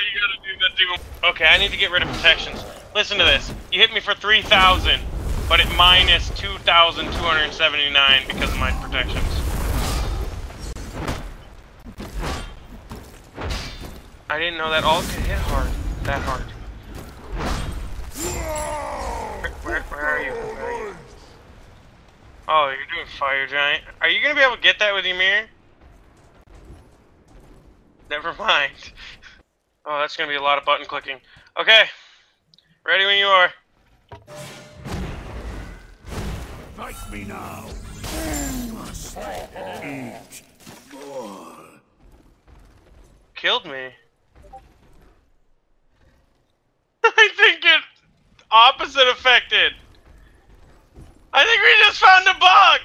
you gotta do that. Okay, I need to get rid of protections. Listen to this. You hit me for 3,000, but it minus 2,279 because of my protections. I didn't know that all could hit hard. That hard. Where, where are you? Where are you? Oh, you're doing fire giant. Are you gonna be able to get that with your mirror? Never mind. Oh, that's gonna be a lot of button clicking. Okay. Ready when you are. Fight me now. Eat. Killed me. I think it opposite affected. I think we just found a bug.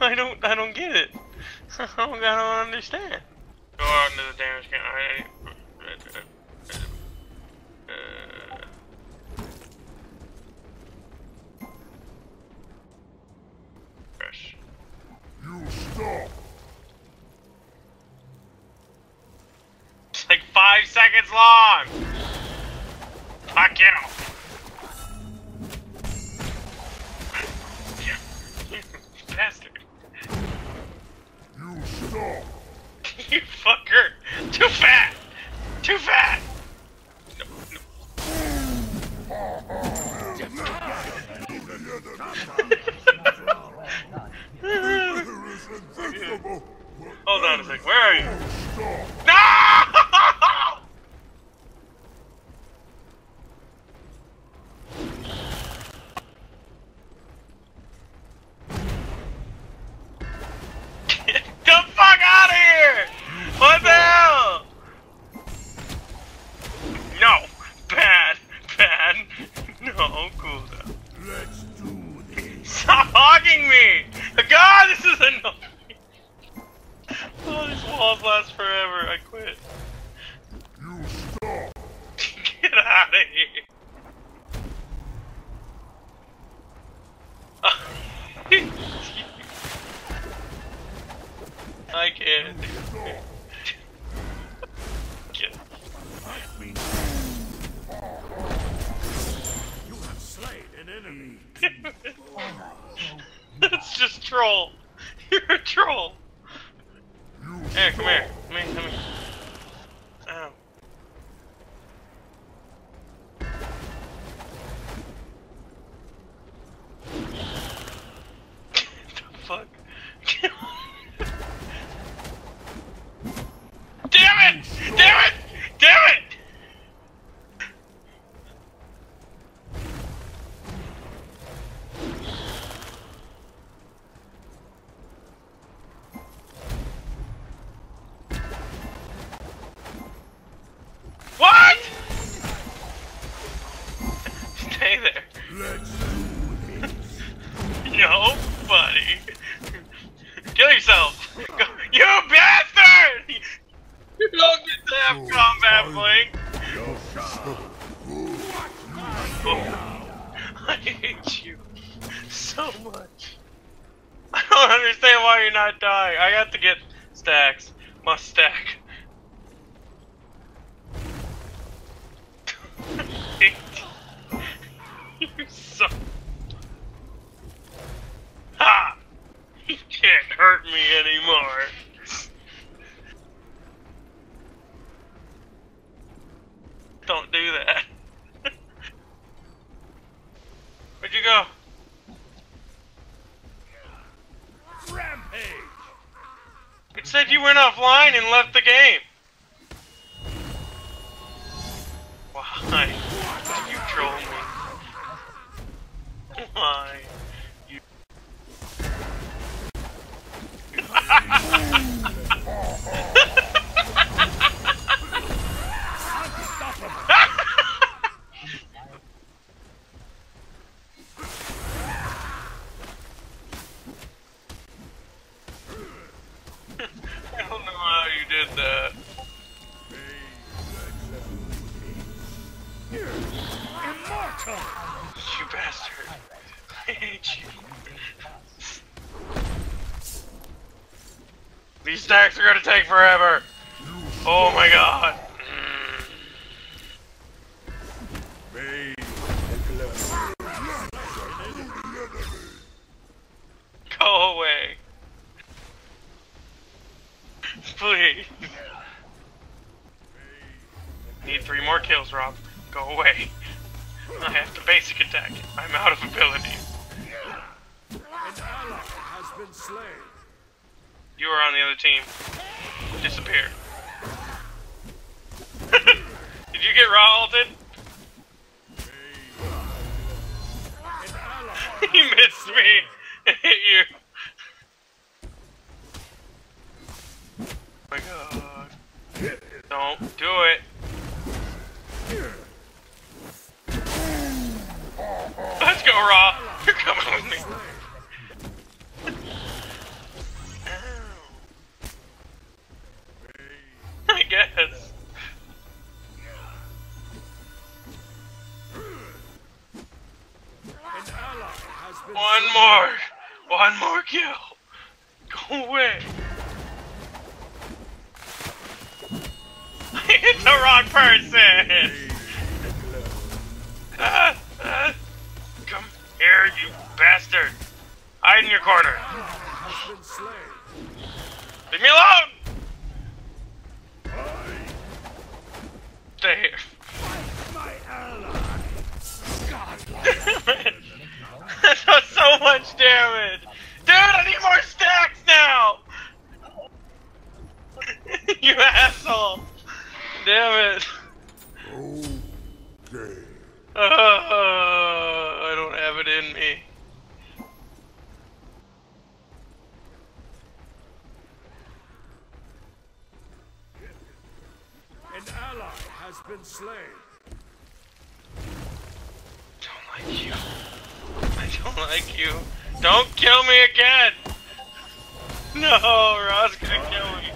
I don't, I don't get it. I don't, I don't understand. Go out into the damage count. Uh, Fresh. You stop. It's like five seconds long. On a second. Where are you? Stop. No! Get the fuck out of here! What the hell? No, bad, bad. No, cool down. Let's do this. Stop hogging me! God, this is annoying. Oh, these walls last forever. I quit. You stop. Get out of here. I can't. Get- Fight me You have slain an enemy. That's just troll. You're a troll. Here, come here. Come here, come here. Shot. I hate you so much. I don't understand why you're not dying. I got to get stacks. Must stack. You're so. Ha! You can't hurt me anymore. Don't do that. Where'd you go? Rampage. It said you went offline and left the game. Why? You troll me? Why? You. stacks are gonna take forever. Oh my god. Go away. Please. Need three more kills, Rob. Go away. I have to basic attack. I'm out of abilities. an ally has been slain. You are on the other team. Disappear. Did you get Ra ulted? An ally he missed me. It hit you. Oh my god. Don't do it. Let's go, Ra. You're coming with me. One more. One more kill. Go away. I hit the wrong person. Come here, you bastard. Hide in your corner. Leave me alone. Stay here. So much damage. Dude, I need more stacks now. you asshole. Damn it. Okay. Uh, I don't have it in me. An ally has been slain. don't like you. Don't kill me again! No, Rod's gonna kill me.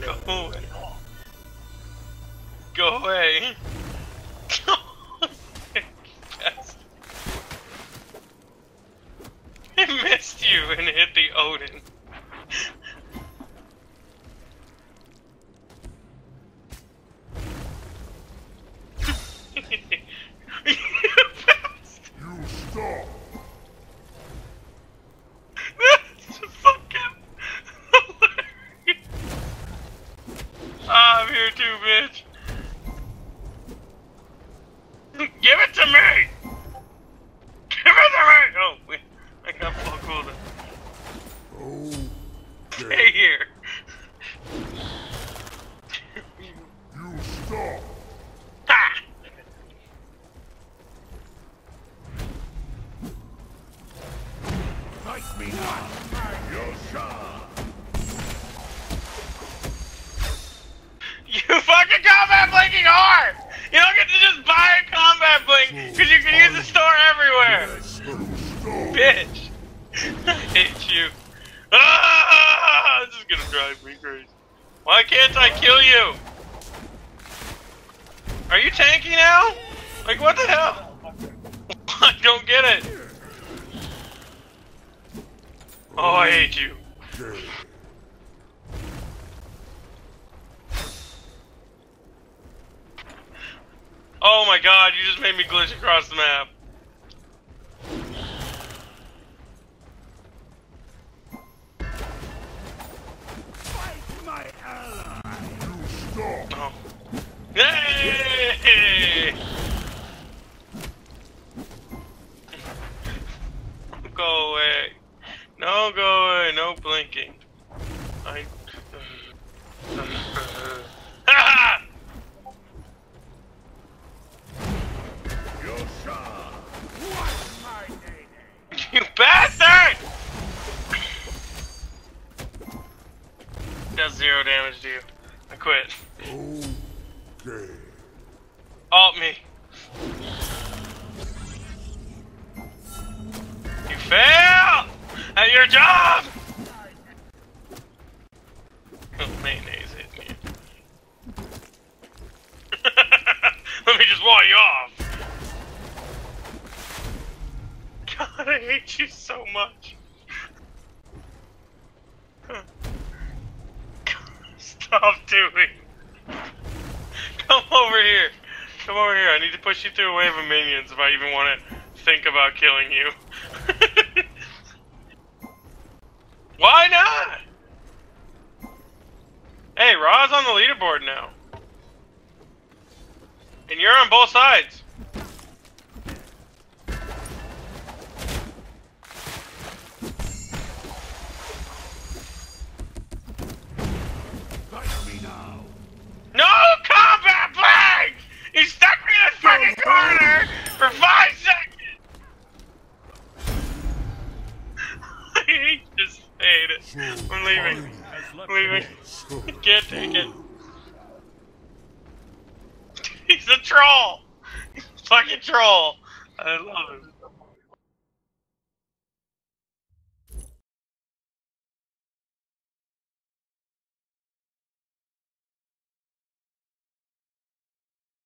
Go away. Go away. I missed you and hit the Odin. you bastard. you stop. That's fucking hilarious. Ah, I'm here too, bitch. Give it to me! Give it to me! Oh, wait. I got full cooldown. Stay Okay. here. You stop. Ha! Fight me not. Yosha. You fucking combat blinking hard! You don't get to just buy a combat blink because you can use the store everywhere! Bitch! I hate you. Ah! This is gonna drive me crazy. Why can't I kill you? Are you tanky now? Like, what the hell? I don't get it. Oh, I hate you. Oh my god, you just made me glitch across the map. your job! Oh, mayonnaise hit me. Let me just wall you off. God, I hate you so much. Stop doing. Come over here. Come over here. I need to push you through a wave of minions if I even want to think about killing you. Why not? Hey, Ra's on the leaderboard now. And you're on both sides. I'm leaving. Left Leaving. me. Can't take it. He's a troll! Fucking troll! I love him.